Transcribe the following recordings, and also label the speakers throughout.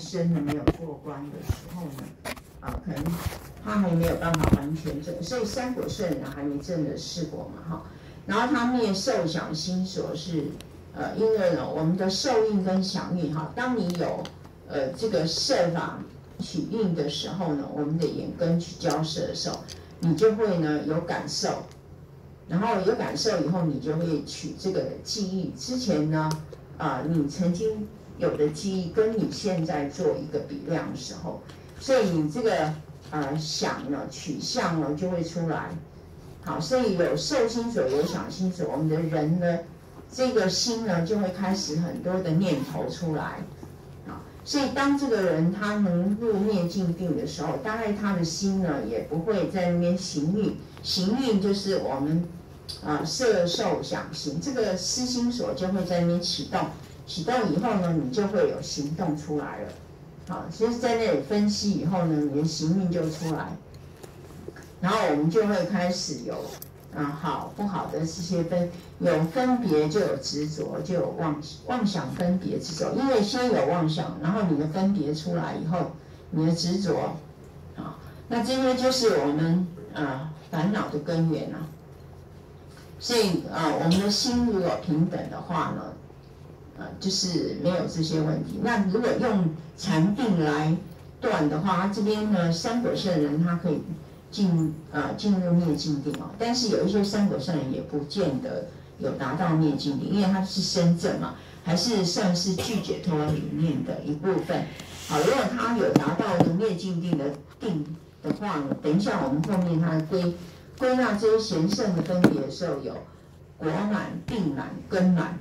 Speaker 1: 生的没有过关的时候呢，啊，可能他还没有办法完全证，所以三果圣人还没证的试果嘛，哈。然后他灭受想心所是，呃，因为呢，我们的受印跟想印，哈，当你有呃这个设法取印的时候呢，我们的眼根去交涉的时候，你就会呢有感受，然后有感受以后，你就会取这个记忆。之前呢，啊，你曾经有的记忆跟你现在做一个比量的时候，所以你这个呃想呢取向呢就会出来。好，所以有受心所，有想心所，我们的人呢，这个心呢就会开始很多的念头出来。啊，所以当这个人他能入灭境定的时候，大概他的心呢也不会在那边行运，行运就是我们啊色受想行，这个思心所就会在那边启动，启动以后呢，你就会有行动出来了。好，所以在那里分析以后呢，你的行运就出来。然后我们就会开始有，啊好不好的这些分，有分别就有执着，就有妄妄想分别执着。因为先有妄想，然后你的分别出来以后，你的执着，啊，那这些就是我们啊烦恼的根源啊。所以啊，我们的心如果平等的话呢，呃就是没有这些问题。那如果用禅定来断的话，这边呢三果圣人他可以。进呃进入灭境定哦，但是有一些三果圣人也不见得有达到灭境定，因为他是深正嘛，还是算是具解脱里面的一部分。好，如果他有达到灭境定的定的话呢，等一下我们后面他归归纳这些贤圣的分别的时候，有果满、定满、根满。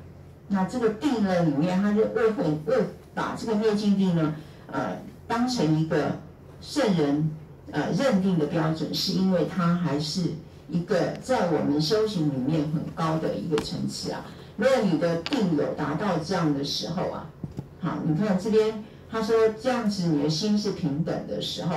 Speaker 1: 那这个定呢里面，他就为会为把这个灭尽定呢，呃，当成一个圣人。呃，认定的标准是因为它还是一个在我们修行里面很高的一个层次啊。如果你的定有达到这样的时候啊，好，你看这边他说这样子你的心是平等的时候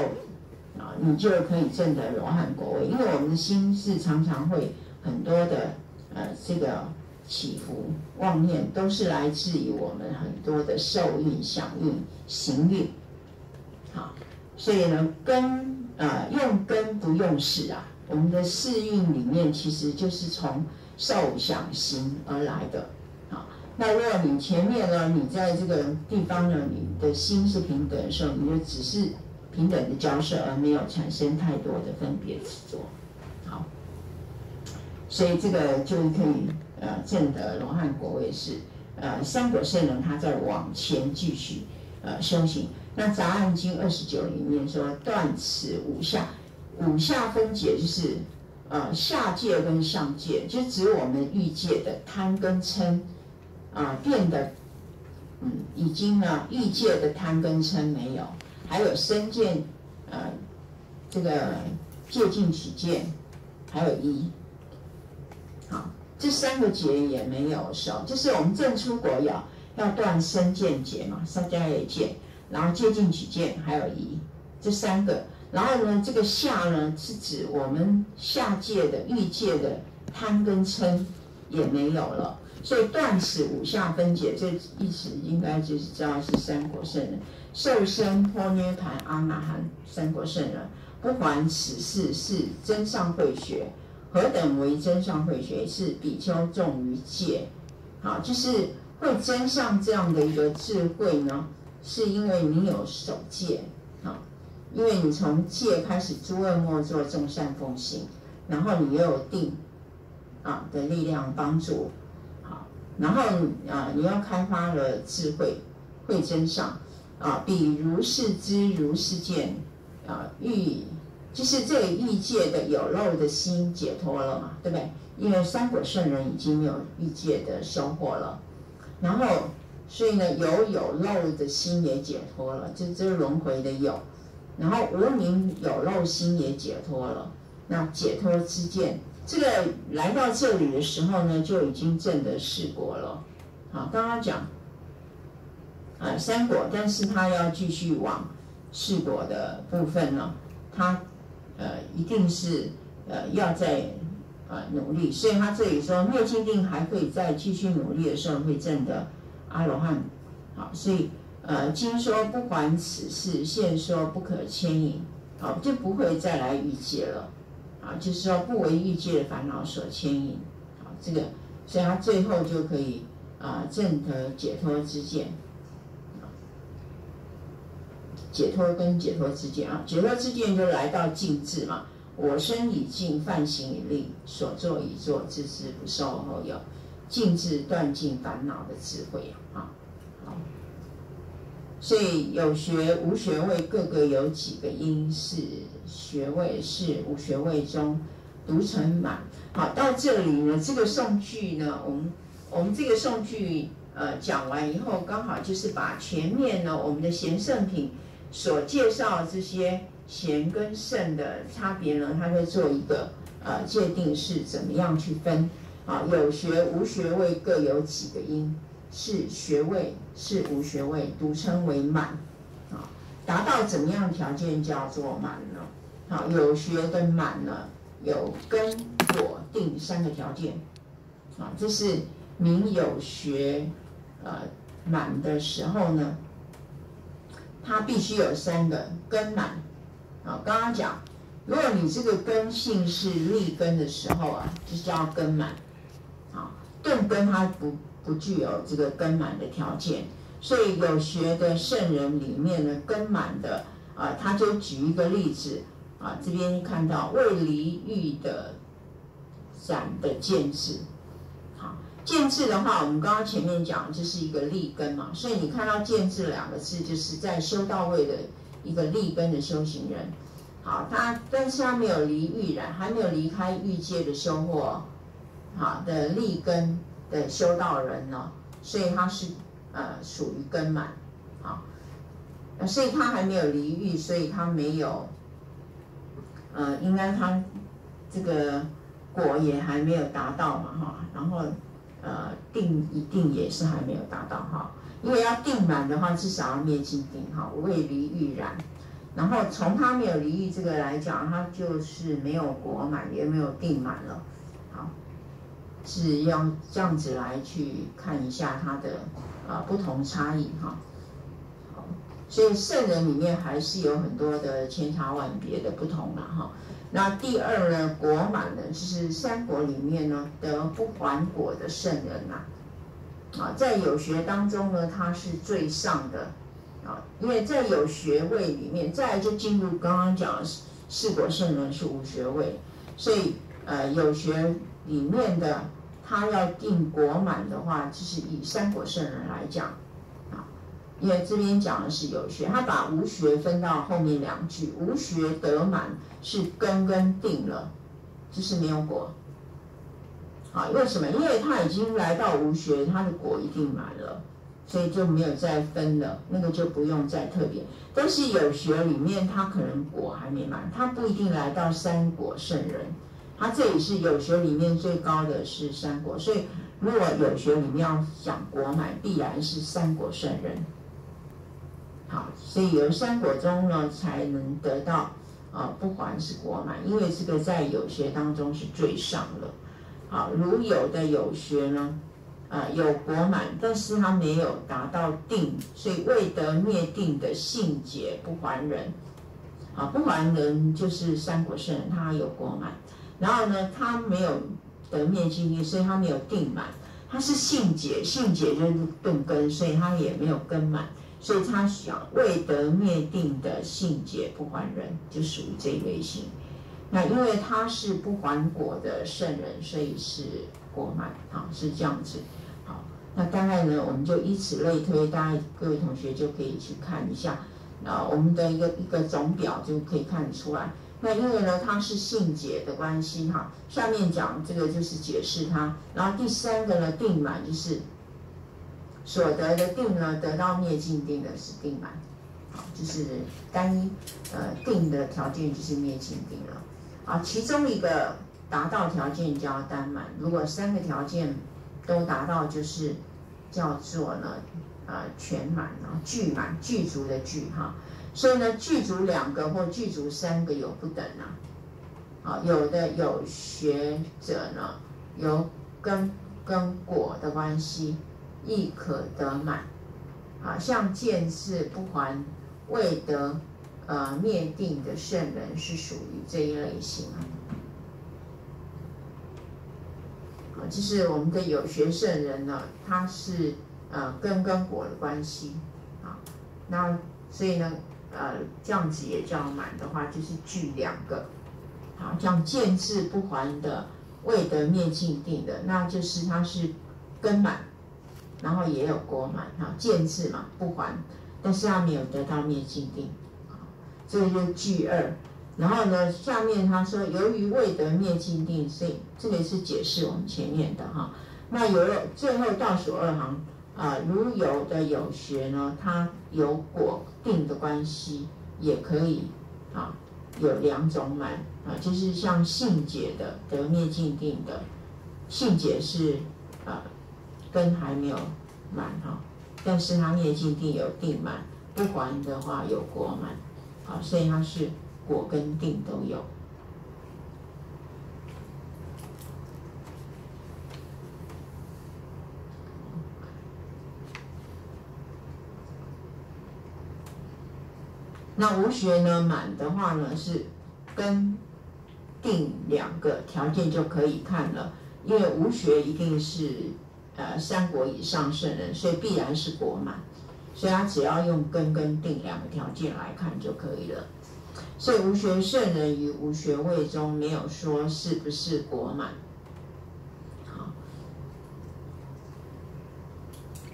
Speaker 1: 啊，你就可以证得罗汉果位。因为我们的心是常常会很多的呃这个起伏妄念，都是来自于我们很多的受运、想运、行运。好，所以呢，根。呃，用根不用事啊，我们的世运里面其实就是从受想行而来的。好，那如果你前面呢，你在这个地方呢，你的心是平等的时候，你就只是平等的交涉，而没有产生太多的分别执着。好，所以这个就可以呃正德罗汉果位是呃三果圣人他在往前继续呃修行。那《杂案经》二十九里面说，断此五下，五下分解就是，呃，下界跟上界，就指我们欲界的贪跟嗔，啊，变得，嗯，已经呢，欲界的贪跟嗔没有，还有身见，呃，这个戒尽取见，还有一，这三个劫也没有受，就是我们正出国要要断身见劫嘛，三家也见。然后接近取见，还有疑，这三个。然后呢，这个下呢是指我们下界的欲界的贪跟嗔也没有了，所以断此五下分解，这意思应该就是知道是三国圣人受生破涅盘阿那含三国圣人不还此事是真上会学，何等为真上会学？是比丘重于戒，好，就是会真上这样的一个智慧呢。是因为你有守戒，啊，因为你从戒开始诸恶莫作，众善奉行，然后你又有定，啊的力量帮助，好，然后啊你要开发了智慧，会真上，啊，比如是知如是见，啊欲就是这个欲界的有漏的心解脱了嘛，对不对？因为三果圣人已经有欲界的收获了，然后。所以呢，有有漏的心也解脱了，就这是轮回的有，然后无名有漏心也解脱了，那解脱之见，这个来到这里的时候呢，就已经证得四果了。好，刚刚讲啊三果，但是他要继续往四果的部分呢，他呃一定是呃要在啊努力，所以他这里说灭尽定还可以再继续努力的时候会证得。阿罗汉，好，所以呃，今说不还此事，现说不可牵引，好，就不会再来欲界了，啊，就是说不为欲界的烦恼所牵引，好，这个，所以他最后就可以啊证得解脱之见，解脱跟解脱之见啊，解脱之见就来到静智嘛，我身已静，犯行已立，所作已作，自知不受后有，静智断尽烦恼的智慧啊，好。所以有学无学位各个有几个因是学位是无学位中读成满。好，到这里呢，这个送句呢，我们我们这个送句呃讲完以后，刚好就是把前面呢我们的贤圣品所介绍这些贤跟圣的差别呢，它会做一个呃界定是怎么样去分。啊，有学无学位各有几个因。是学位，是无学位，独称为满，啊，达到怎么样条件叫做满呢？好，有学的满呢，有根、果、定三个条件，啊，这是名有学，呃，满的时候呢，它必须有三个根满，啊，刚刚讲，如果你这个根性是立根的时候啊，就叫根满，啊，钝根它不。不具有这个根满的条件，所以有学的圣人里面呢，根满的啊，他就举一个例子啊，这边看到未离欲的斩的见智，好，见智的话，我们刚刚前面讲这是一个立根嘛，所以你看到见智两个字，就是在修道位的一个立根的修行人，好，他但是他没有离欲染，还没有离开欲界的收获，好的立根。的修道人呢，所以他是呃属于根满，好，那所以他还没有离欲，所以他没有，呃，应该他这个果也还没有达到嘛，哈，然后呃定一定也是还没有达到哈，因为要定满的话，至少要灭尽定哈，未离欲然，然后从他没有离欲这个来讲，他就是没有果满，也没有定满了。好是要这样子来去看一下它的啊不同差异哈，好，所以圣人里面还是有很多的千差万别的不同了哈。那第二呢，果满呢，就是三国里面呢得不还果的圣人呐，啊，在有学当中呢，他是最上的啊，因为在有学位里面，再就进入刚刚讲的四果圣人是无学位，所以呃有学里面的。他要定果满的话，就是以三果圣人来讲，因为这边讲的是有学，他把无学分到后面两句，无学得满是根根定了，就是没有果，好，为什么？因为他已经来到无学，他的果一定满了，所以就没有再分了，那个就不用再特别。但是有学里面，他可能果还没满，他不一定来到三果圣人。他这里是有学里面最高的是三国，所以如果有学里面要讲国满，必然是三国圣人。好，所以有三国中呢，才能得到啊，不还是国满，因为这个在有学当中是最上了。好，如有的有学呢，啊有国满，但是他没有达到定，所以未得灭定的性解不还人。啊，不还人就是三国圣人，他有国满。然后呢，他没有得灭尽定，所以他没有定满。他是性解，性解就是顿根，所以他也没有根满。所以他想未得灭定的性解不还人，就属于这一类型。那因为他是不还果的圣人，所以是果满啊，是这样子。好，那大概呢，我们就以此类推，大家各位同学就可以去看一下啊，我们的一个一个总表就可以看得出来。那因为呢，它是性解的关系哈，下面讲这个就是解释它。然后第三个呢，定满就是所得的定呢，得到灭尽定的是定满，好，就是单一呃定的条件就是灭尽定了。啊，其中一个达到条件叫单满，如果三个条件都达到，就是叫做呢呃全满啊，具满具足的具哈。所以呢，具足两个或具足三个有不等啊，啊，有的有学者呢，有跟跟果的关系，亦可得满，好像见智不还未得呃灭定的圣人是属于这一类型。啊。啊，就是我们的有学圣人呢，他是呃根跟果的关系。啊，那所以呢，呃这样子也叫满的话，就是具两个，好，像见智不还的未得灭尽定的，那就是它是根满，然后也有果满哈，见智嘛不还，但是他没有得到灭尽定，啊，这个就具二。然后呢，下面他说，由于未得灭尽定，所以这个是解释我们前面的哈。那有最后倒数二行啊，如有的有学呢，它有果定的关系，也可以啊，有两种满啊，就是像性解的得灭尽定的，性解是啊根还没有满哈，但是它灭尽定有定满，不还的话有果满啊，所以它是。果跟定都有。那无学呢？满的话呢，是跟定两个条件就可以看了。因为无学一定是呃三国以上圣人，所以必然是国满。所以他只要用根跟定两个条件来看就可以了。所以无学圣人与无学位中没有说是不是国满，好，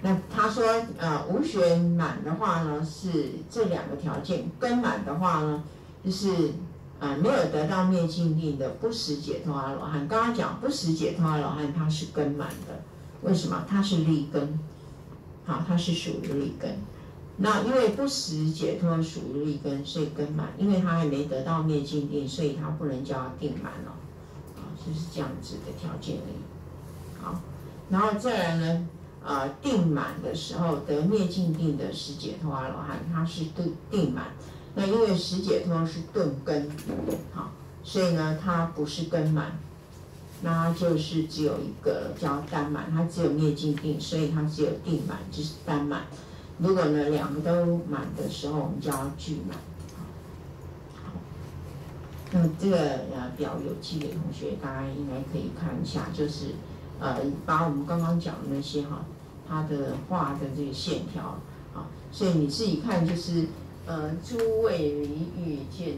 Speaker 1: 那他说呃无学满的话呢是这两个条件，根满的话呢就是啊没有得到灭尽定的不识解脱阿罗汉。刚刚讲不识解脱阿罗汉他是根满的，为什么？它是立根，好，它是属于立根。那因为不识解脱属于立根，所以根满。因为它还没得到灭尽定，所以它不能叫它定满哦。啊，就是这样子的条件而已。好，然后再来呢，啊，定满的时候得灭尽定的识解脱阿罗汉，他是定定满。那因为识解脱是顿根，好，所以呢，它不是根满，那它就是只有一个叫单满，它只有灭尽定，所以它只有定满，就是单满。如果呢两个都满的时候，我们叫聚满。好，那这个呃表有记的同学，大家应该可以看一下，就是呃把我们刚刚讲的那些哈，它的画的这个线条啊，所以你自己看就是呃诸位离欲见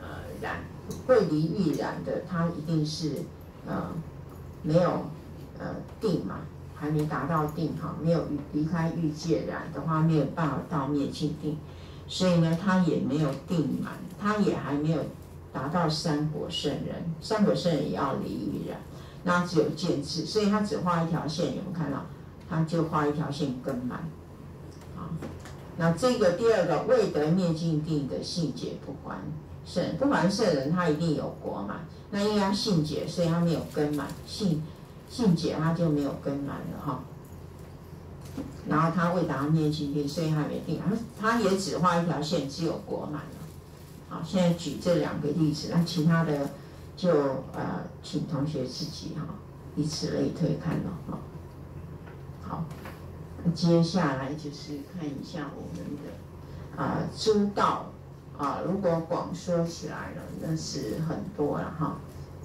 Speaker 1: 呃染，会离欲染的，它一定是呃没有呃定嘛。还没达到定哈，没有离开欲界然的话，没有办法到灭尽定，所以呢，他也没有定满，他也还没有达到三果圣人，三果圣人也要离欲然，那只有见智，所以他只画一条线，有没有看到？他就画一条线根满，啊，那这个第二个未得灭尽定的性解不关圣，不凡圣人他一定有果满，那因为他性解，所以他没有根满性。性解他就没有根满了哈，然后他未达灭尽定，所以还没定，他他也只画一条线，只有果满了。好，现在举这两个例子，那其他的就呃请同学自己哈，以此类推看了哈。好，那接下来就是看一下我们的啊诸道啊，如果广说起来了，那是很多了哈，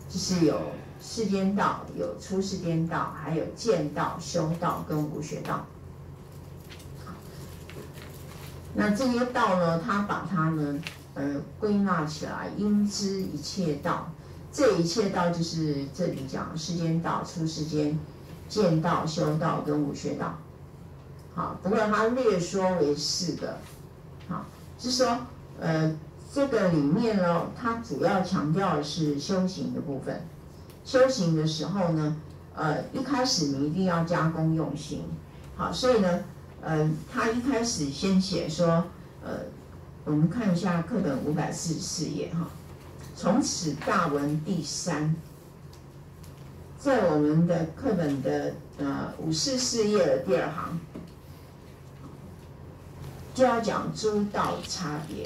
Speaker 1: 就是有。世间道有出世间道，还有见道、修道跟无学道。那这些道呢，他把它呢，呃，归纳起来，应知一切道。这一切道就是这里讲世间道、出世间、见道、修道跟无学道。好，不过他略说为四个。好，是说，呃，这个里面呢，它主要强调的是修行的部分。修行的时候呢，呃，一开始你一定要加工用心，好，所以呢，呃，他一开始先写说，呃，我们看一下课本五百四十四页哈，从此大文第三，在我们的课本的呃五四四页的第二行，就要讲诸道差别，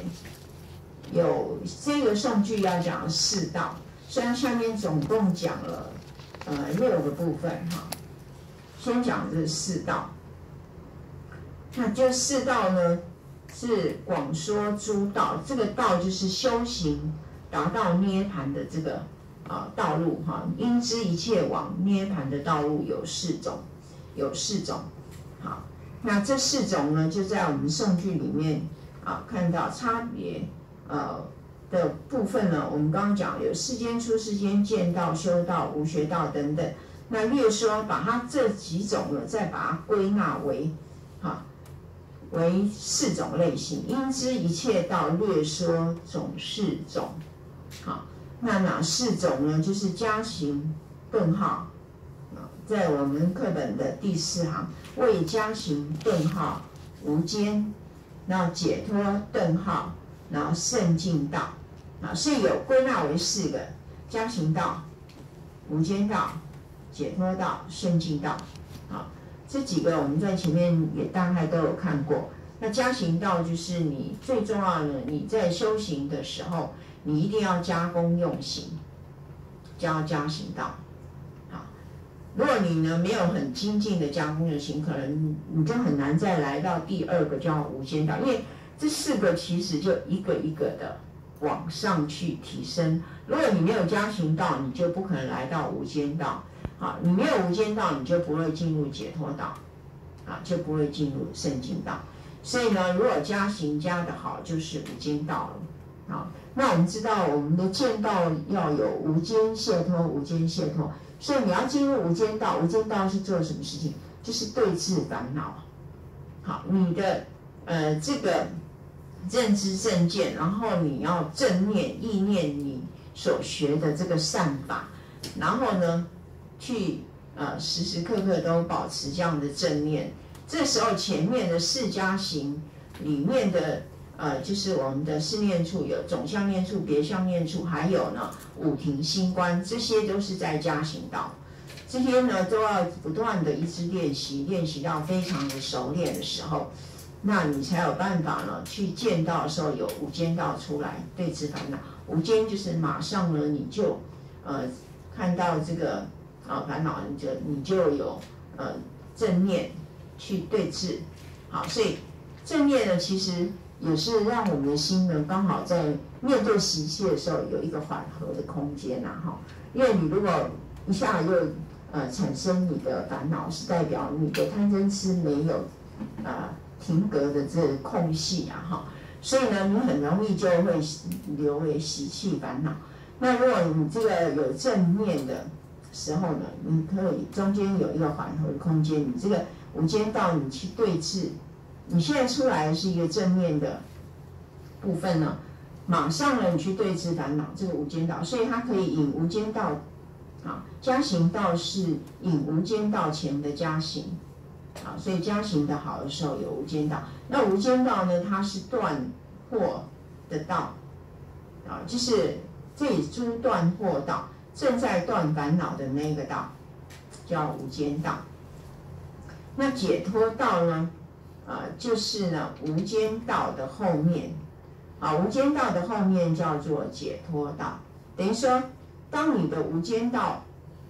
Speaker 1: 有这个上句要讲四道。虽然下面总共讲了呃六个部分哈，先讲这四道。那就四道呢，是广说诸道，这个道就是修行达到涅盘的这个啊道路哈。应知一切往涅盘的道路有四种，有四种。那这四种呢，就在我们宋句里面啊看到差别呃的部分呢。我们刚刚讲有世间出世间见道、修道、无学道等等。那略说把它这几种呢，再把它归纳为哈。为四种类型，应知一切道略说总四种。好，那哪四种呢？就是加行顿号，在我们课本的第四行，为加行顿号无间，然后解脱顿号，然后圣境道啊，是有归纳为四个：加行道、无间道、解脱道、圣境道。好。这几个我们在前面也大概都有看过。那加行道就是你最重要的，你在修行的时候，你一定要加功用行，叫加行道。如果你呢没有很精进的加功用行，可能你就很难再来到第二个叫无间道，因为这四个其实就一个一个的往上去提升。如果你没有加行道，你就不可能来到无间道。啊，你没有无间道，你就不会进入解脱道，啊，就不会进入圣境道。所以呢，如果加行加的好，就是无间道了。啊，那我们知道，我们的见道要有无间解脱，无间解脱。所以你要进入无间道，无间道是做什么事情？就是对治烦恼。好，你的呃这个认知正见，然后你要正念意念你所学的这个善法，然后呢？去呃时时刻刻都保持这样的正念，这时候前面的四加行里面的呃就是我们的四念处有总相念处、别相念处，还有呢五停心观，这些都是在加行道，这些呢都要不断的一直练习，练习到非常的熟练的时候，那你才有办法呢去见到的时候有无间道出来对治烦恼，无间就是马上呢你就呃看到这个。啊，烦恼你就你就有呃正面去对治，好，所以正面呢，其实也是让我们的心呢，刚好在面对习气的时候有一个缓和的空间呐，哈，因为你如果一下又呃产生你的烦恼，是代表你的贪嗔痴没有呃停格的这空隙啊，哈，所以呢，你很容易就会留为习气烦恼。那如果你这个有正念的。时候呢，你可以中间有一个缓和的空间，你这个无间道你去对峙，你现在出来是一个正面的部分呢，马上呢你去对峙烦恼，这个无间道，所以它可以引无间道，啊，加行道是引无间道前的加行，啊，所以加行的好的时候有无间道，那无间道呢，它是断惑的道，啊，就是这里诸断惑道。正在断烦恼的那个道，叫无间道。那解脱道呢？啊，就是呢无间道的后面，啊，无间道的后面叫做解脱道。等于说，当你的无间道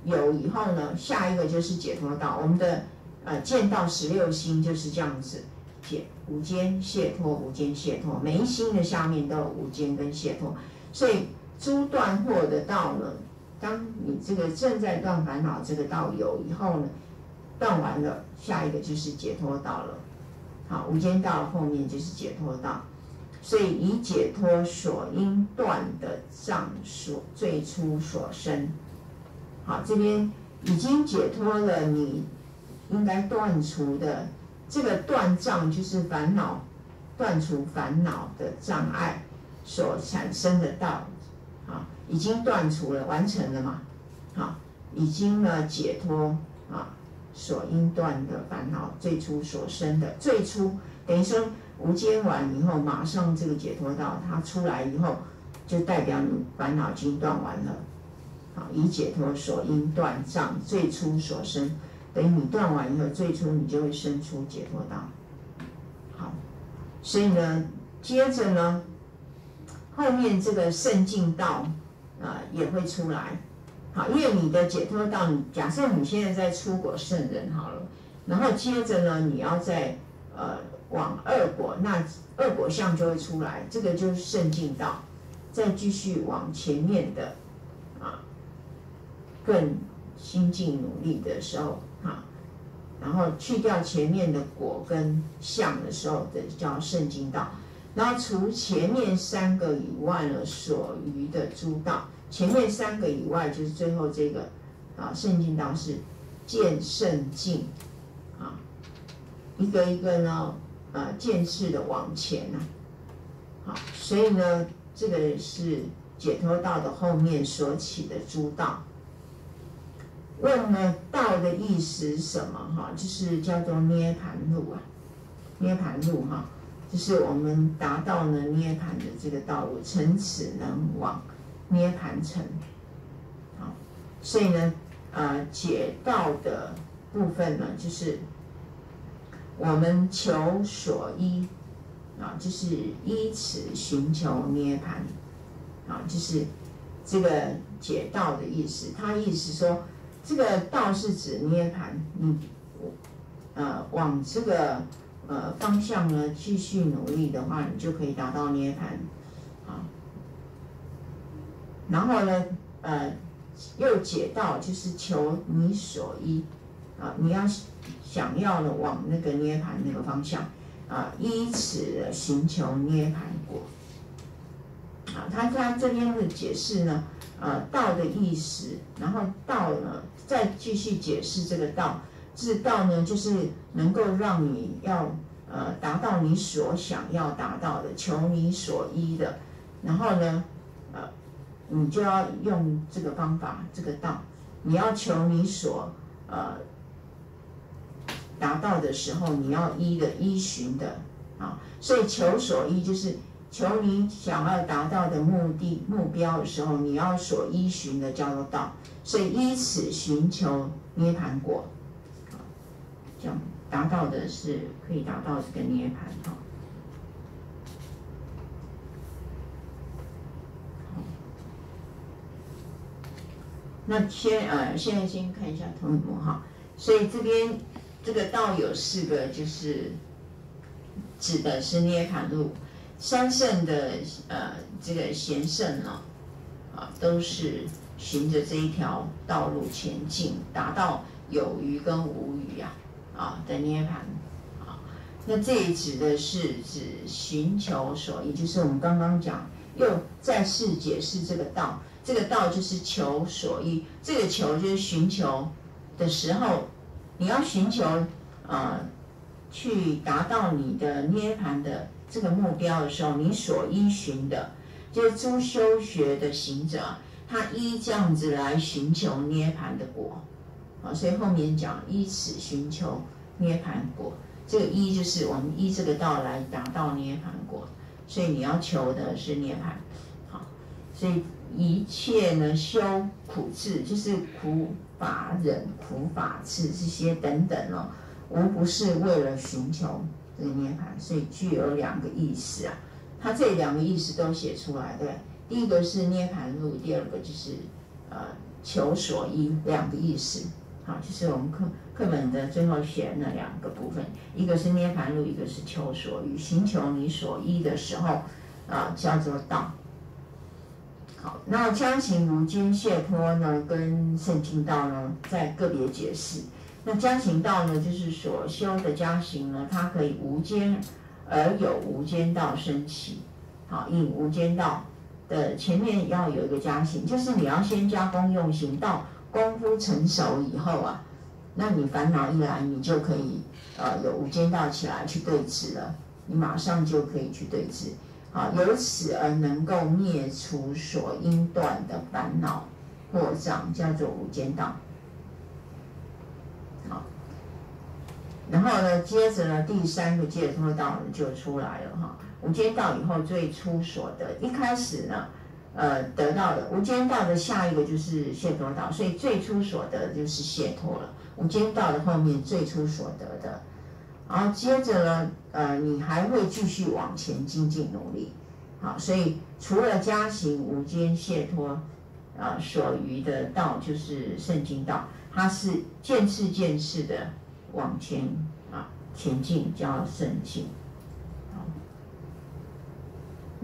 Speaker 1: 有以后呢，下一个就是解脱道。我们的呃见道十六心就是这样子，解无间解脱，无间解脱，每一心的下面都有无间跟解脱。所以诸断惑的道呢？当你这个正在断烦恼这个道有以后呢，断完了，下一个就是解脱道了。好，无间道后面就是解脱道，所以以解脱所应断的障所最初所生。好，这边已经解脱了，你应该断除的这个断障就是烦恼，断除烦恼的障碍所产生的道。啊已经断除了，完成了嘛？好，已经呢解脱啊，所应断的烦恼，最初所生的，最初等于说无间完以后，马上这个解脱道，它出来以后，就代表你烦恼已经断完了。好，以解脱所应断障，最初所生，等于你断完以后，最初你就会生出解脱道。好，所以呢，接着呢，后面这个圣境道。啊，也会出来，好，因为你的解脱道，假设你现在在出国圣人好了，然后接着呢，你要在呃往二果，那二果相就会出来，这个就是圣境道。再继续往前面的啊，更心境努力的时候啊，然后去掉前面的果跟相的时候的叫圣境道。然后除前面三个以外呢，所余的诸道，前面三个以外就是最后这个啊圣境道是见圣境啊，一个一个呢呃渐次的往前呢，好，所以呢这个是解脱道的后面所起的诸道。问呢道的意思什么哈？就是叫做涅盘路啊，涅盘路哈。就是我们达到了涅盘的这个道路，从此能往涅盘城。好，所以呢，呃，解道的部分呢，就是我们求所依啊，就是依此寻求涅盘啊，就是这个解道的意思。他意思说，这个道是指涅盘，你呃往这个。呃，方向呢，继续努力的话，你就可以达到涅盘，然后呢，呃，又解道就是求你所依，啊，你要想要呢往那个涅盘那个方向，啊，依此寻求涅盘果，啊，他他这边的解释呢，呃，道的意思，然后道呢，再继续解释这个道。知道呢，就是能够让你要呃达到你所想要达到的，求你所依的，然后呢，你就要用这个方法，这个道，你要求你所呃达到的时候，你要依的依循的啊，所以求所依就是求你想要达到的目的目标的时候，你要所依循的叫做道，所以依此寻求涅盘果。这样达到的是可以达到这个涅盘哈。那先呃，现在先看一下图模哈。所以这边这个道有四个，就是指的是涅盘路。三圣的呃这个贤圣呢，啊，都是循着这一条道路前进，达到有余跟无余啊。啊的涅盘，啊，那这里指的是指寻求所也，就是我们刚刚讲，又再次解释这个道，这个道就是求所依，这个求就是寻求的时候，你要寻求啊，去达到你的涅盘的这个目标的时候，你所依循的，就是诸修学的行者，他依这样子来寻求涅盘的果。啊，所以后面讲依此寻求涅盘果，这个依就是我们依这个道来达到涅盘果，所以你要求的是涅盘。好，所以一切呢修苦智，就是苦法忍、苦法智这些等等哦，无不是为了寻求这个涅槃，所以具有两个意思啊。它这两个意思都写出来，对，第一个是涅槃路，第二个就是呃求所依，两个意思。好，就是我们课课本的最后写那两个部分，一个是涅槃路，一个是求所依，寻求你所依的时候，啊，叫做道。好，那将行无间解脱呢，跟圣经道呢，在个别解释。那将行道呢，就是所修的将行呢，它可以无间而有无间道升起。好，引无间道的前面要有一个加行，就是你要先加功用行道。功夫成熟以后啊，那你烦恼一来，你就可以呃有无间道起来去对峙了，你马上就可以去对峙，啊，由此而能够灭除所应断的烦恼过障，叫做无间道。好，然后呢，接着呢，第三个解脱道就出来了哈，无间道以后最初所得，一开始呢。呃，得到的无间道的下一个就是解脱道，所以最初所得就是解脱了。无间道的后面最初所得的，然后接着呢，呃，你还会继续往前精进努力。好，所以除了加行无间解脱，啊，所余的道就是圣经道，它是渐次渐次的往前啊前进，叫圣境。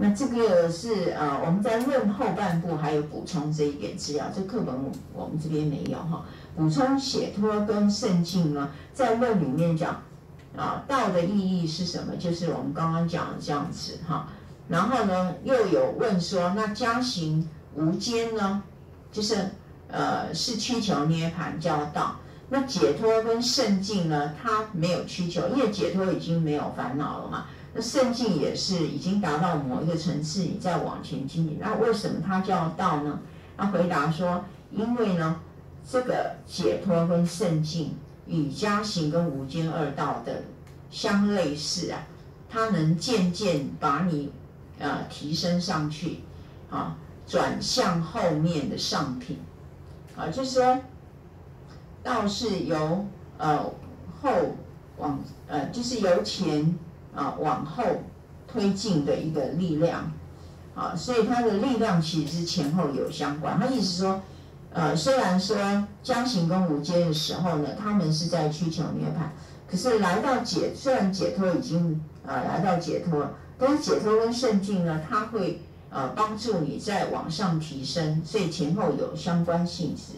Speaker 1: 那这个是呃，我们在论后半部还有补充这一点资料，这课本我们这边没有哈。补充解脱跟圣境呢，在论里面讲啊，道的意义是什么？就是我们刚刚讲的这样子哈。然后呢，又有问说，那家行无间呢，就是呃是需求涅盘叫道。那解脱跟圣境呢，它没有需求，因为解脱已经没有烦恼了嘛。那圣境也是已经达到某一个层次，你再往前进。那为什么它叫道呢？他回答说，因为呢，这个解脱跟圣境与家行跟无间二道的相类似啊，它能渐渐把你呃提升上去啊，转向后面的上品啊，就是说道是由呃后往呃，就是由前。啊，往后推进的一个力量，啊，所以它的力量其实是前后有相关。他意思说，呃，虽然说将行跟无间的时候呢，他们是在去求涅槃，可是来到解，虽然解脱已经呃来到解脱，但是解脱跟圣境呢，它会呃帮助你再往上提升，所以前后有相关性质。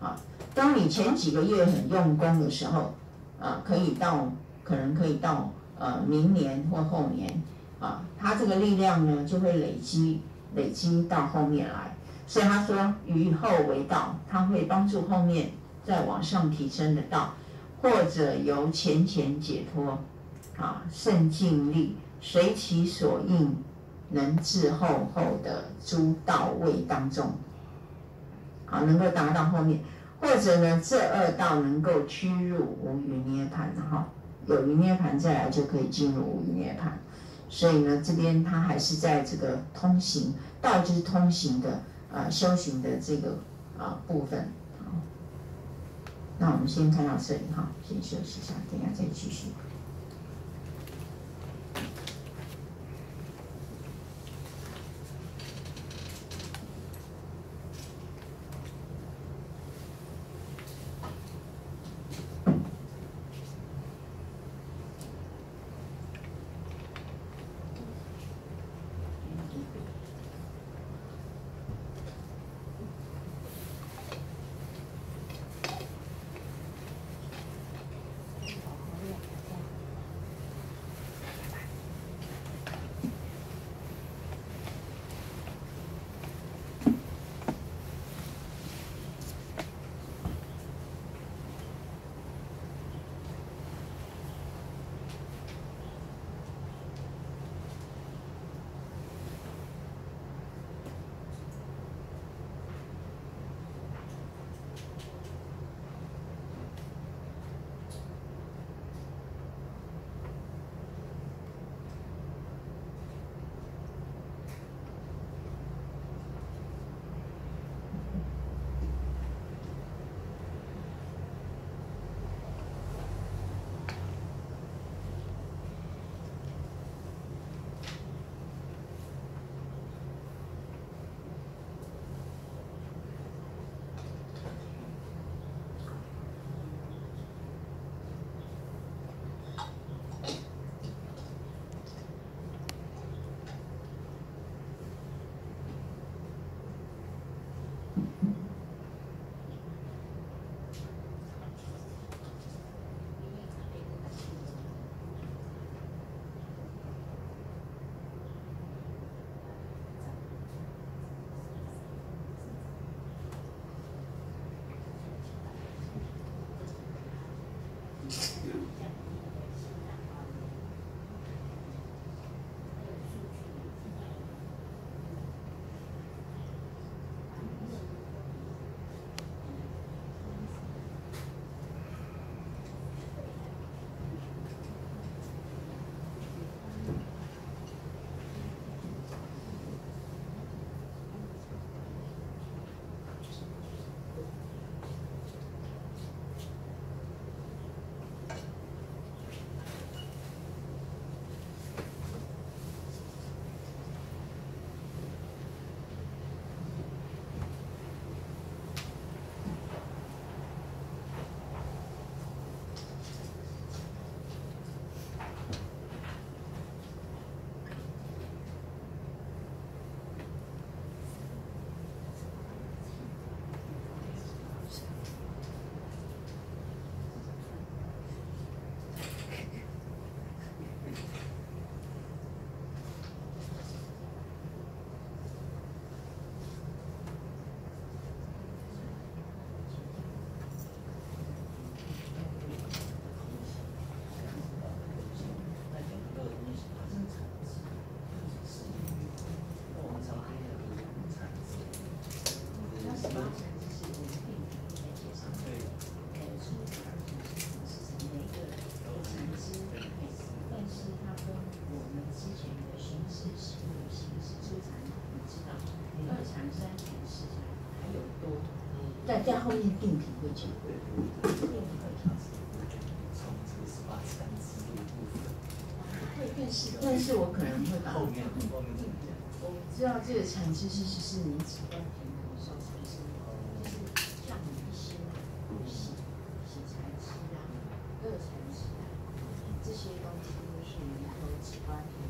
Speaker 1: 啊，当你前几个月很用功的时候，啊，可以到可能可以到。呃，明年或后年，啊，他这个力量呢就会累积，累积到后面来。所以他说，于后为道，他会帮助后面再往上提升的道，或者由前前解脱，啊，圣尽力随其所应，能至后后的诸道位当中，啊，能够达到后面，或者呢，这二道能够趋入无余涅盘，哈。有余涅盘再来就可以进入无余涅盘，所以呢，这边它还是在这个通行道，就是通行的啊修行的这个啊部分。好，那我们先看到这里哈，先休息一下，等下再继续。在后面定频会讲，定频会调整。会，但是但是我可能会把
Speaker 2: 后面后面
Speaker 1: 我知道这个产值其实是你几段平衡的时候产生的，就是像你一些呼吸、洗材质啊、热材质啊，这些东西都是你头几段平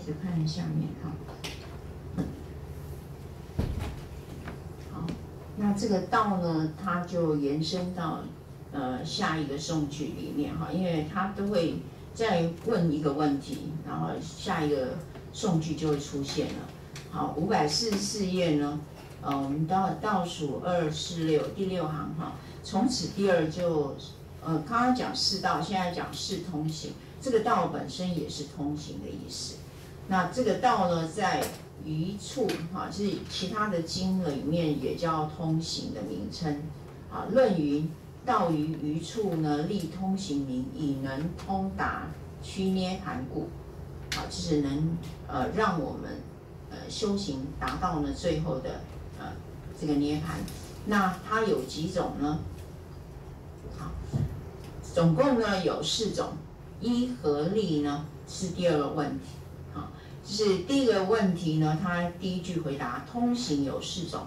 Speaker 1: 接着看下面哈。好，那这个道呢，它就延伸到呃下一个颂句里面哈，因为它都会再问一个问题，然后下一个颂句就会出现了。好，五百四十四页呢，呃，我们到倒数二四六第六行哈，从此第二就呃刚刚讲四道，现在讲四通行。这个道本身也是通行的意思。那这个道呢，在余处哈，是其他的经里面也叫通行的名称。啊，论云道于余处呢，立通行名，以能通达趋涅盘故。啊，就是能呃让我们呃修行达到呢最后的呃这个涅槃。那它有几种呢？好，总共呢有四种。一合力呢是第二个问题。就是第一个问题呢，他第一句回答通行有四种。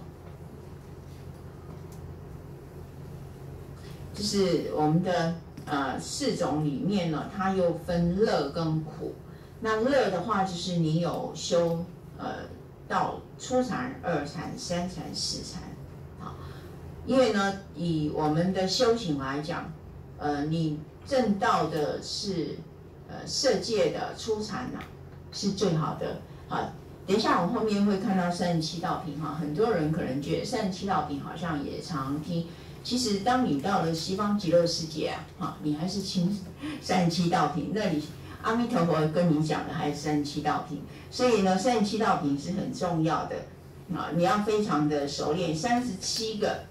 Speaker 1: 就是我们的呃四种里面呢，它又分乐跟苦。那乐的话，就是你有修呃到初禅、二禅、三禅、四禅，好，因为呢，以我们的修行来讲，呃，你证到的是呃色界的初禅呐，是最好的。好，等一下我后面会看到三十七道品哈，很多人可能觉得三十七道品好像也常听。其实，当你到了西方极乐世界啊，哈，你还是清三十七道品。那里阿弥陀佛跟你讲的还是三十七道品，所以呢，三十七道品是很重要的啊，你要非常的熟练三十七个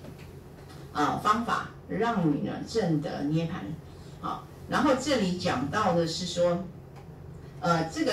Speaker 1: 啊方法，让你呢证得涅盘。好，然后这里讲到的是说，呃，这个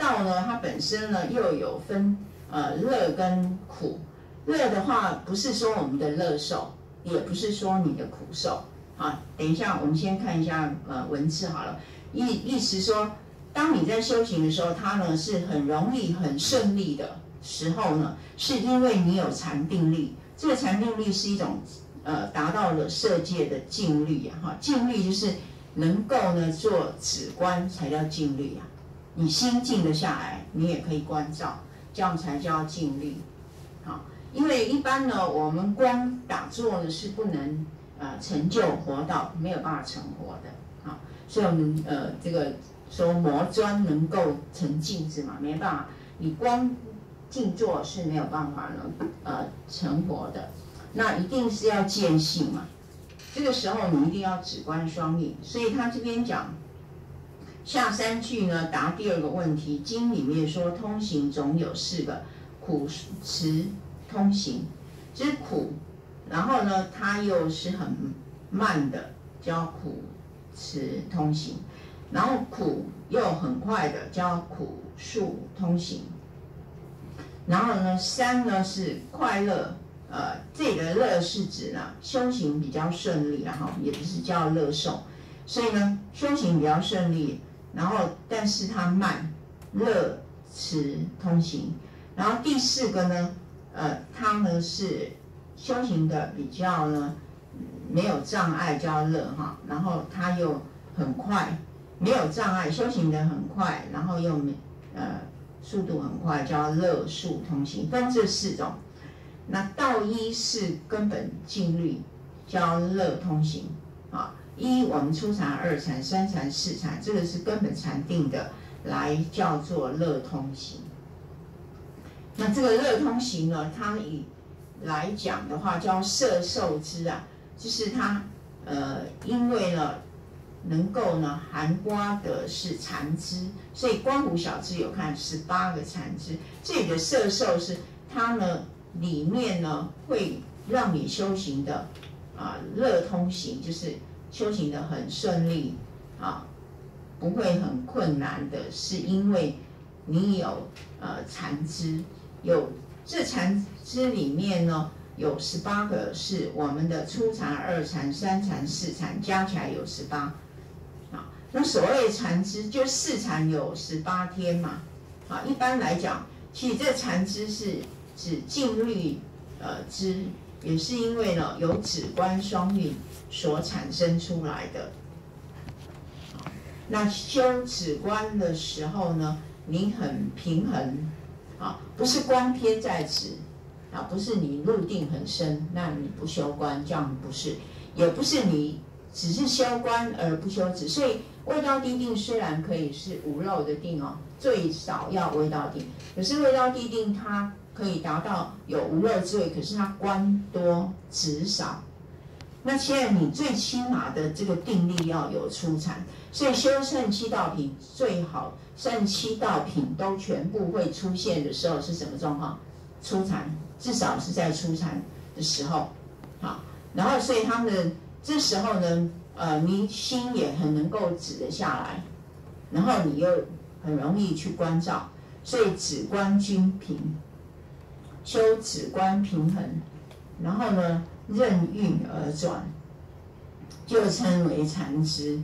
Speaker 1: 道呢，它本身呢又有分呃乐跟苦。乐的话，不是说我们的乐受。也不是说你的苦受啊，等一下，我们先看一下呃文字好了，意意思说，当你在修行的时候，它呢是很容易、很顺利的时候呢，是因为你有禅定力。这个禅定力是一种呃达到了色界的静虑啊，哈，静虑就是能够呢做止观才叫静虑啊。你心静得下来，你也可以关照，这样才叫静虑。因为一般呢，我们光打坐呢是不能呃成就活道，没有办法成活的啊。所以我们呃这个说磨砖能够成镜子嘛，没办法，你光静坐是没有办法能呃成活的。那一定是要见性嘛，这个时候你一定要止观双运。所以他这边讲下三句呢，答第二个问题，经里面说通行总有四个苦持。通行，就是苦，然后呢，它又是很慢的，叫苦持通行，然后苦又很快的，叫苦速通行。然后呢，三呢是快乐，呃，这个乐是指呢修行比较顺利，然后也不是叫乐受，所以呢修行比较顺利，然后但是它慢，热持通行。然后第四个呢？呃，他呢是修行的比较呢没有障碍，叫热哈，然后他又很快，没有障碍，修行的很快，然后又没呃速度很快，叫热速通行，分这四种。那道一是根本静虑，叫乐通行啊。一我们初禅、二禅、三禅、四禅，这个是根本禅定的，来叫做乐通行。那这个乐通行呢，它以来讲的话叫摄受之啊，就是它呃，因为呢能够呢含刮的是禅枝，所以光谷小枝有看十八个禅枝，这里的摄受是它呢里面呢会让你修行的啊乐通行，就是修行的很顺利啊，不会很困难的，是因为你有呃禅枝。有这禅支里面呢，有十八个是我们的初禅、二禅、三禅、四禅，加起来有十八。啊，那所谓禅支，就四禅有十八天嘛。啊，一般来讲，其实这禅支是指静虑呃支，也是因为呢有止观双运所产生出来的。那修止观的时候呢，你很平衡。啊，不是光天在此，啊，不是你入定很深，那你不修观，这样不是，也不是你只是修观而不修止。所以味道地定虽然可以是无漏的定哦，最少要味道定，可是味道地定它可以达到有无漏智慧，可是它观多止少。那现在你最起码的这个定力要有出禅，所以修圣七道品最好。三七道品都全部会出现的时候是什么状况？初禅，至少是在初禅的时候，好，然后所以他们这时候呢，呃，你心也很能够止得下来，然后你又很容易去关照，所以止观均平，修止观平衡，然后呢任运而转，就称为禅支。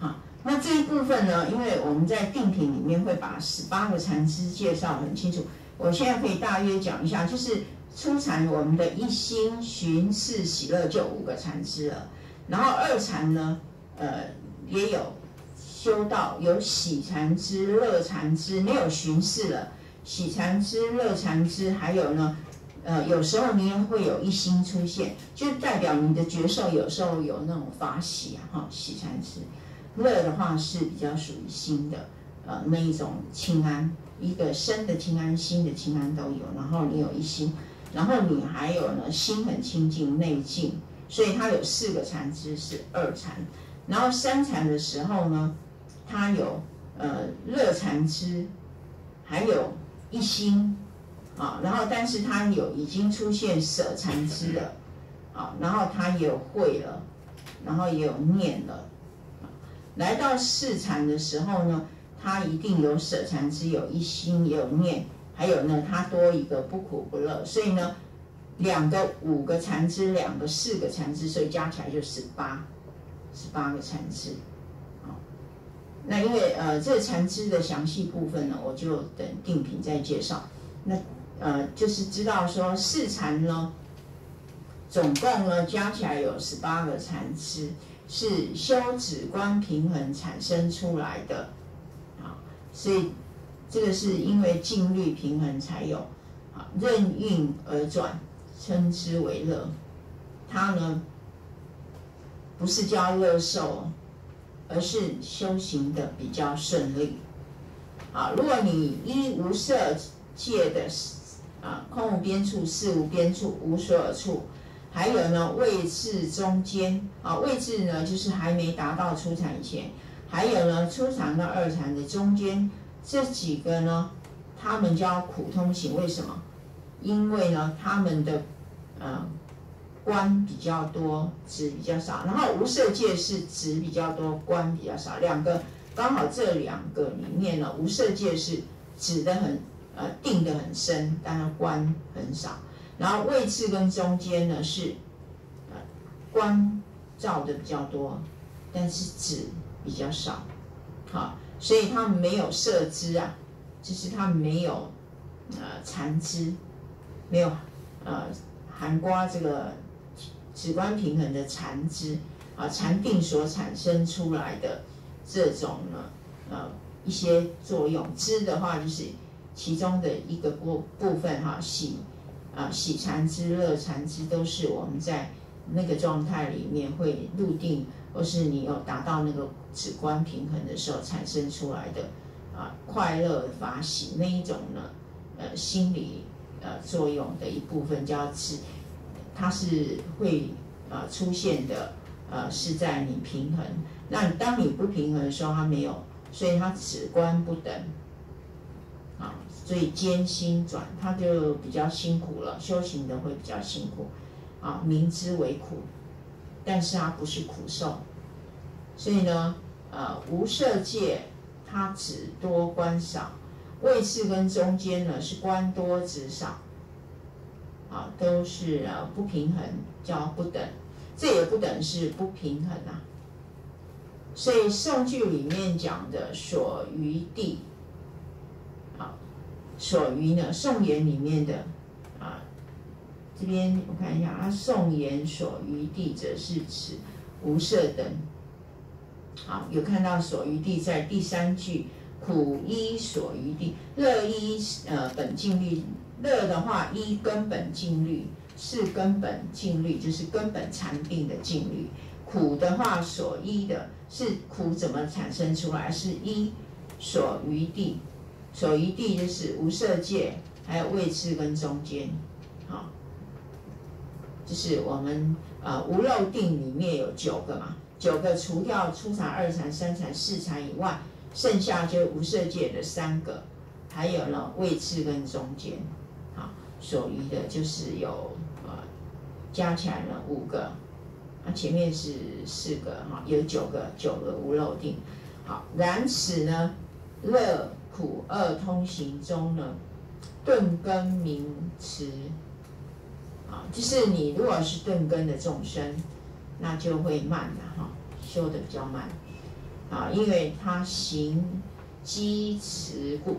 Speaker 1: 啊，那这一部分呢，因为我们在定品里面会把十八个禅支介绍很清楚，我现在可以大约讲一下，就是初禅我们的一心寻事喜乐就五个禅支了，然后二禅呢，呃也有。修道有喜禅之乐禅之，没有巡视了。喜禅之乐禅之，还有呢，呃，有时候你也会有一心出现，就代表你的角色有时候有那种法喜啊，哈，喜禅之乐的话是比较属于心的，呃，那一种清安，一个身的清安，心的清安都有。然后你有一心，然后你还有呢，心很清净内静，所以它有四个禅师是二禅，然后三禅的时候呢。它有呃乐禅师，还有一心啊，然后但是他有已经出现舍禅之了啊，然后他也有会了，然后也有念了，来到四禅的时候呢，他一定有舍禅之，有一心也有念，还有呢他多一个不苦不乐，所以呢两个五个禅之，两个四个禅之，所以加起来就十八，十八个禅之。那因为呃，这个残肢的详细部分呢，我就等定品再介绍。那呃，就是知道说四禅呢，总共呢加起来有十八个禅师，是修止观平衡产生出来的啊。所以这个是因为静虑平衡才有啊，任运而转，称之为乐。它呢不是叫乐受。而是修行的比较顺利，啊，如果你一无色界的啊空无边处、事无边处、无所有处，还有呢位置中间啊位置呢就是还没达到出禅前，还有呢出禅到二禅的中间这几个呢，他们叫苦通行，为什么？因为呢他们的嗯。观比较多，子比较少。然后无色界是值比较多，观比较少。两个刚好这两个里面呢，无色界是指的很呃定的很深，但是观很少。然后位置跟中间呢是呃观照的比较多，但是指比较少。好，所以他们没有色知啊，就是他们没有呃残知，没有呃含瓜这个。直观平衡的残知啊，禅定所产生出来的这种呢，呃，一些作用。知的话就是其中的一个部部分哈，喜啊喜禅之、乐禅之都是我们在那个状态里面会入定，或是你有达到那个直观平衡的时候产生出来的啊快乐法喜那一种呢，呃心理呃作用的一部分叫是。它是会呃出现的，呃是在你平衡。那当你不平衡的时候，它没有，所以它此观不等，所以艰辛转，它就比较辛苦了。修行的会比较辛苦，啊，明知为苦，但是它不是苦受。所以呢，呃，无色界它只多观少，位次跟中间呢是观多值少。啊，都是呃不平衡，叫不等，这也不等是不平衡啊。所以上句里面讲的所余地，所余呢，宋言里面的啊，这边我看一下啊，宋言所余地者是指无色等。好，有看到所余地在第三句，苦依所余地，乐依呃本净律。乐的话，一根本静虑，是根本静虑，就是根本禅定的静虑。苦的话，所依的是苦怎么产生出来？是一所余地，所余地就是无色界，还有位置跟中间。好，就是我们呃无漏定里面有九个嘛，九个除掉初禅、二禅、三禅、四禅以外，剩下就是无色界的三个，还有呢位置跟中间。好所余的就是有呃，加起来呢五个，啊前面是四个哈，有九个九个无漏定。好，然此呢，乐苦二通行中呢，顿根名词，啊，就是你如果是顿根的众生，那就会慢了哈，修的比较慢，啊，因为它行积持故，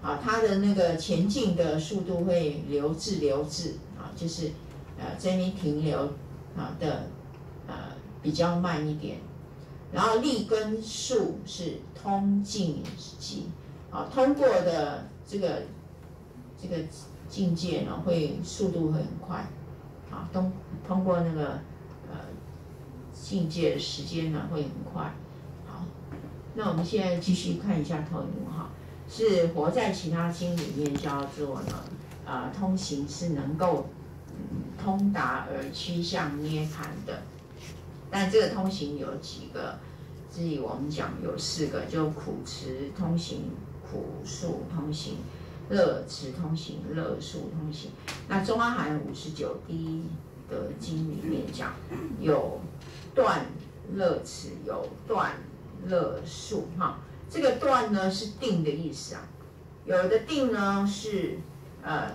Speaker 1: 啊，它的那个前进的速度会留滞留滞，啊，就是呃这边停留啊的呃比较慢一点。然后立根数是通境级，啊，通过的这个这个境界呢，会速度会很快，啊，通通过那个呃境界的时间呢会很快，好，那我们现在继续看一下投影哈，是活在其他经里面叫做呢，呃，通行是能够通达而趋向涅槃的。但这个通行有几个，这里我们讲有四个，就苦持通行、苦速通行、乐持通行、乐数通行。那中阿含五十九第的经里面讲，有断乐持，有断乐数。哈，这个断呢是定的意思啊，有的定呢是呃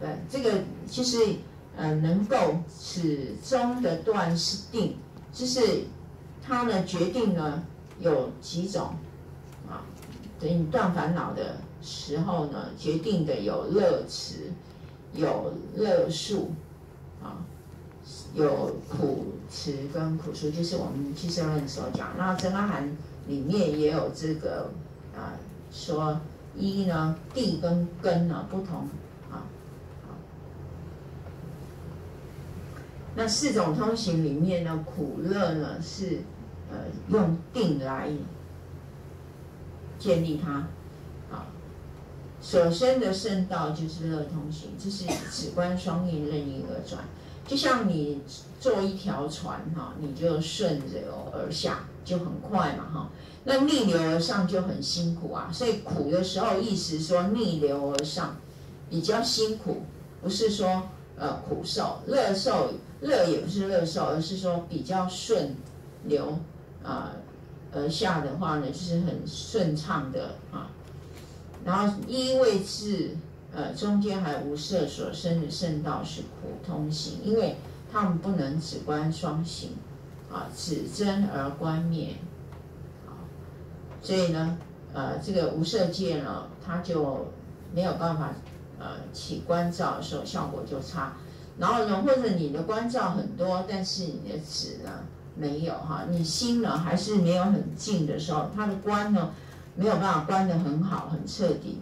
Speaker 1: 呃，这个其实呃能够始终的断是定。就是他呢决定呢有几种，等于断烦恼的时候呢，决定的有乐持，有乐数，啊，有苦持跟苦数，就是我们七十论所讲。那真阿含里面也有这个啊，说一呢地跟根呢不同。啊那四种通行里面呢，苦乐呢是呃用定来建立它，啊，所生的圣道就是乐通行，就是此观双运任意而转，就像你坐一条船哈，你就顺流而下就很快嘛哈，那逆流而上就很辛苦啊，所以苦的时候意思说逆流而上比较辛苦，不是说呃苦受，乐受。乐也不是乐受，而是说比较顺流啊而下的话呢，就是很顺畅的啊。然后一位置呃中间还无色所生的圣道是苦通行，因为他们不能只观双行啊，只真而观灭啊，所以呢呃这个无色界呢，它就没有办法呃起观照的时候效果就差。然后呢，或者你的关照很多，但是你的止呢没有哈，你心呢还是没有很静的时候，它的观呢没有办法观得很好、很彻底，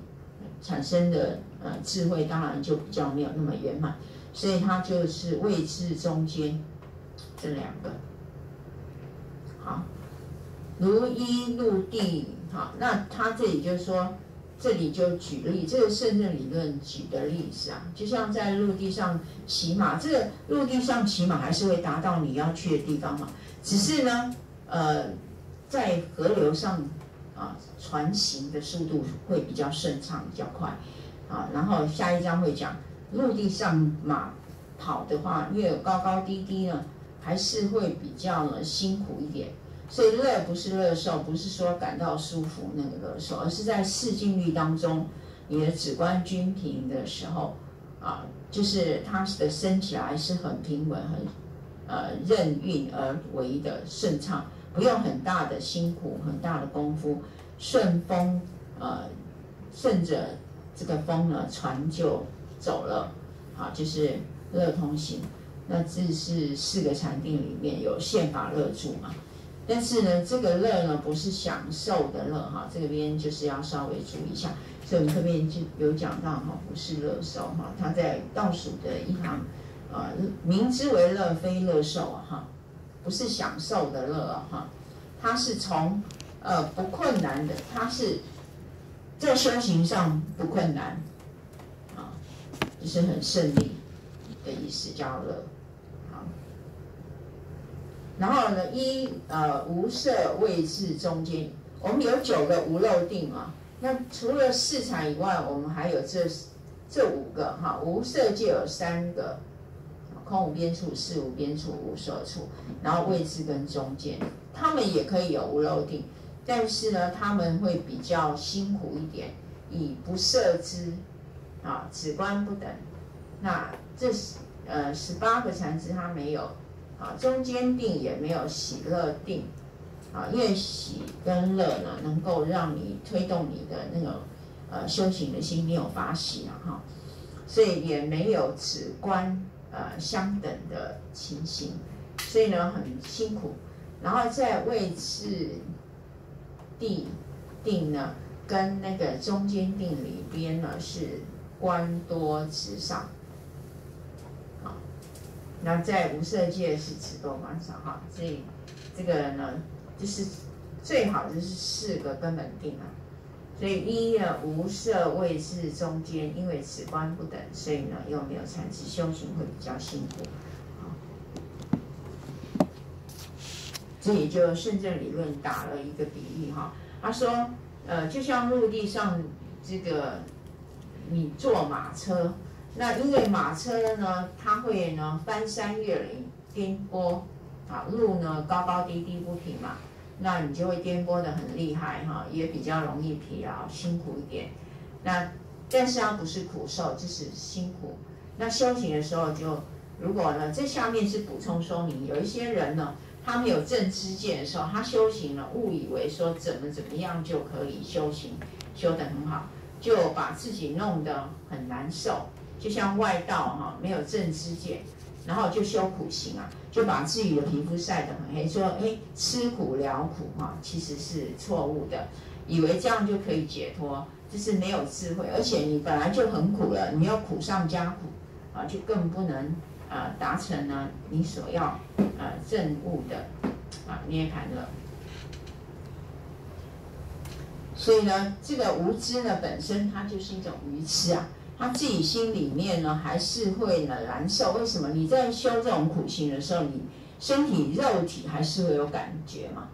Speaker 1: 产生的呃智慧当然就比较没有那么圆满，所以它就是位置中间这两个，好，如一入地，好，那它这里就说。这里就举例，这个圣任理论举的例子啊，就像在陆地上骑马，这个陆地上骑马还是会达到你要去的地方嘛，只是呢，呃，在河流上啊，船行的速度会比较顺畅，比较快啊。然后下一章会讲陆地上马跑的话，因为有高高低低呢，还是会比较呢辛苦一点。所以乐不是乐受，不是说感到舒服那个乐受，而是在四境律当中，你的指观均平的时候，啊，就是它的升起来是很平稳、很呃任运而为的顺畅，不用很大的辛苦、很大的功夫，顺风呃顺着这个风呢，船就走了，好，就是乐通行。那这是四个禅定里面有宪法乐住嘛？但是呢，这个乐呢不是享受的乐哈，这个边就是要稍微注意一下。所以我们这边就有讲到哈，不是乐受哈，它在倒数的一行，呃，明知为乐非乐受哈，不是享受的乐哈，它是从呃不困难的，它是在修行上不困难啊，就是很顺利的意思叫乐。然后呢，一呃无色位置中间，我们有九个无漏定啊。那除了四禅以外，我们还有这这五个哈。无色界有三个，空无边处、事无边处、无所处。然后位置跟中间，他们也可以有无漏定。但是呢，他们会比较辛苦一点，以不设之，啊，止观不等。那这是呃十八个禅师他没有，啊，中间定也没有喜乐定，啊，因为喜跟乐呢，能够让你推动你的那个呃修行的心，你有发喜啊哈，所以也没有止观呃相等的情形，所以呢很辛苦。然后在位置地定呢，跟那个中间定里边呢是观多直少，那在无色界是持多观少哈，所以这个呢就是最好就是四个根本定啊，所以一呢无色位置中间，因为此观不等，所以呢又没有禅师修行会比较辛苦。这也就圣正理论打了一个比喻哈，他说，呃，就像陆地上这个你坐马车，那因为马车呢，它会呢翻山越岭颠簸，啊，路呢高高低低不平嘛，那你就会颠簸的很厉害哈，也比较容易疲劳辛苦一点。那但是它不是苦受，就是辛苦。那修行的时候就，如果呢，这下面是补充说明，有一些人呢。他们有正知见的时候，他修行了，误以为说怎么怎么样就可以修行，修得很好，就把自己弄得很难受，就像外道哈，没有正知见，然后就修苦行啊，就把自己的皮肤晒得很黑，说哎吃苦了苦哈，其实是错误的，以为这样就可以解脱，这是没有智慧，而且你本来就很苦了，你要苦上加苦啊，就更不能。呃，达成呢你所要呃证悟的啊涅盘了。所以呢，这个无知呢本身它就是一种愚痴啊，他自己心里面呢还是会呢难受。为什么？你在修这种苦行的时候，你身体肉体还是会有感觉嘛？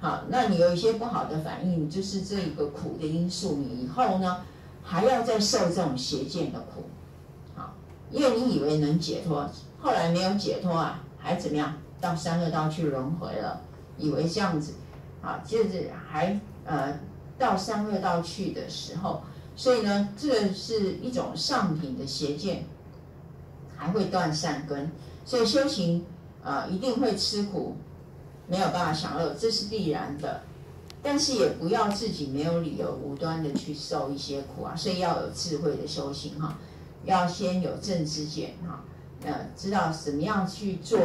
Speaker 1: 好，那你有一些不好的反应，就是这一个苦的因素，你以后呢还要再受这种邪见的苦。好因为你以为能解脱，后来没有解脱啊，还怎么样？到三恶道去轮回了，以为这样子，啊，就是还呃到三恶道去的时候，所以呢，这个是一种上品的邪见，还会断善根，所以修行啊一定会吃苦，没有办法享乐，这是必然的。但是也不要自己没有理由无端的去受一些苦啊，所以要有智慧的修行哈。要先有正知见哈，呃，知道怎么样去做，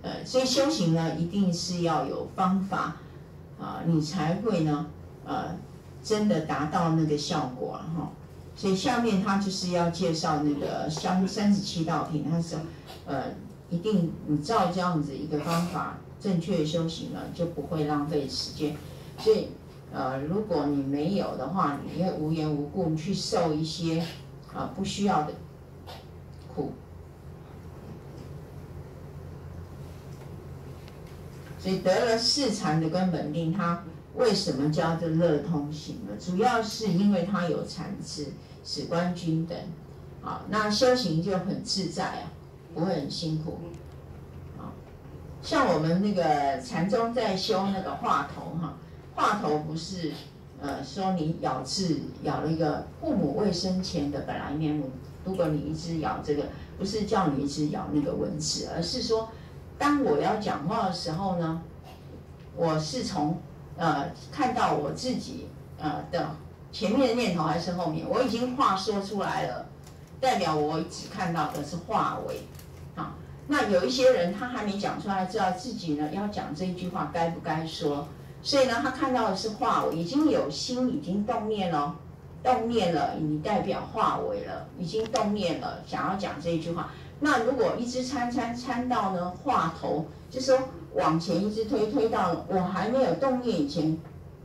Speaker 1: 呃，所以修行呢，一定是要有方法啊，你才会呢，呃，真的达到那个效果哈。所以下面他就是要介绍那个三三十七道品，他说，呃，一定你照这样子一个方法正确修行了，就不会浪费时间。所以，呃，如果你没有的话，你会无缘无故去受一些。啊，不需要的苦，所以得了四禅的根本定，它为什么叫做乐通行呢？主要是因为它有禅智、史官君等，啊，那修行就很自在啊，不会很辛苦，啊，像我们那个禅宗在修那个话头哈，话头不是。呃，说你咬字咬了一个父母未生前的本来面目，如果你一直咬这个，不是叫你一直咬那个文字，而是说，当我要讲话的时候呢，我是从呃看到我自己呃的前面的念头还是后面，我已经话说出来了，代表我只看到的是话尾，啊，那有一些人他还没讲出来，知道自己呢要讲这一句话该不该说。所以呢，他看到的是化为，已经有心，已经动念了，动念了，你代表化为了，已经动念了，想要讲这一句话。那如果一直参参参到呢，话头，就说往前一直推，推到我还没有动念以前，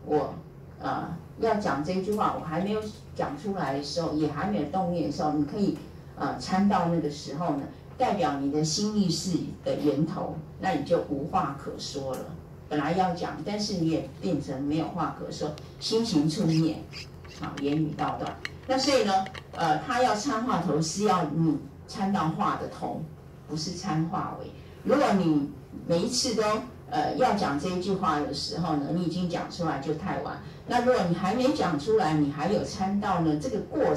Speaker 1: 我呃要讲这句话，我还没有讲出来的时候，也还没有动念的时候，你可以呃参到那个时候呢，代表你的心意识的源头，那你就无话可说了。本来要讲，但是你也变成没有话可说，心情出念，啊，言语道断。那所以呢，呃，他要参话头是要你参到话的头，不是参话尾。如果你每一次都呃要讲这一句话的时候呢，你已经讲出来就太晚。那如果你还没讲出来，你还有参到呢，这个过